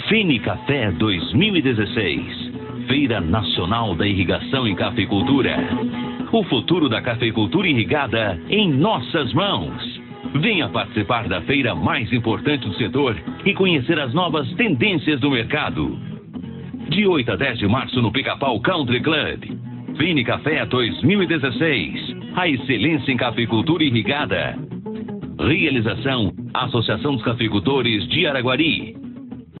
Fini Café 2016. Feira Nacional da Irrigação e Cafeicultura. O futuro da cafeicultura irrigada em nossas mãos. Venha participar da feira mais importante do setor e conhecer as novas tendências do mercado. De 8 a 10 de março no Pica-Pau Country Club. Fini Café 2016. A excelência em cafeicultura irrigada. Realização: Associação dos Cafeicultores de Araguari.